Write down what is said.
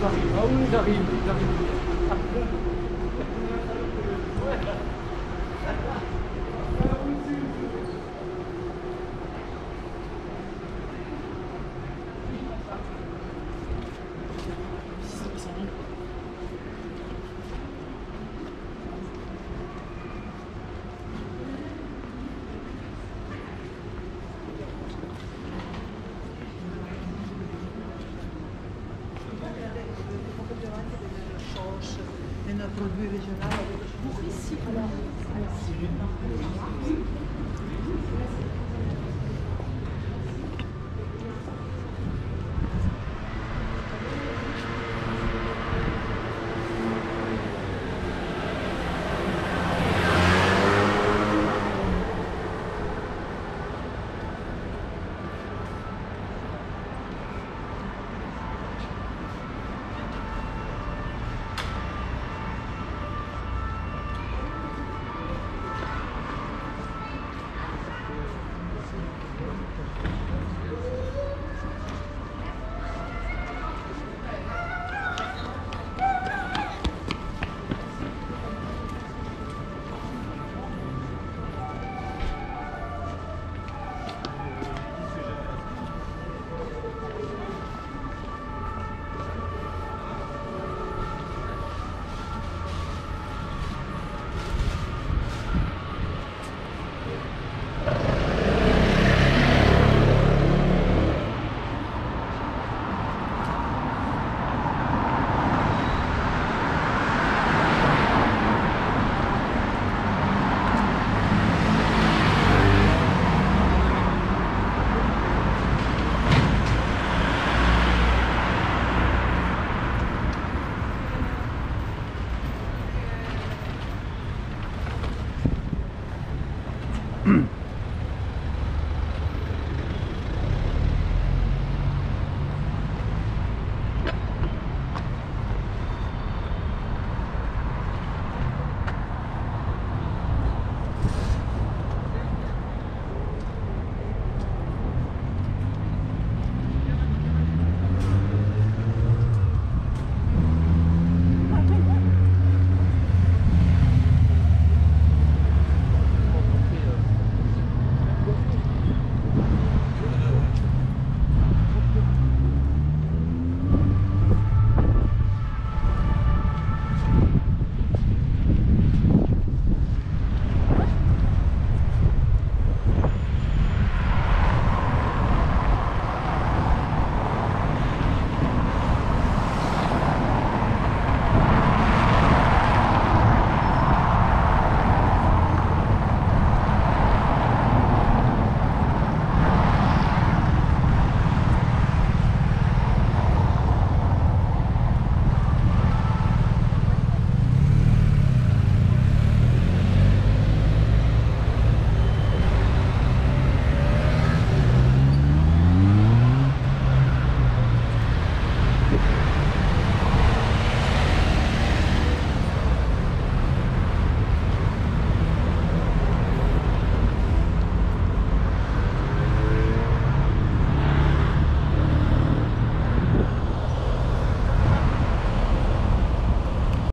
Ah oui, j'arrive, j'arrive. un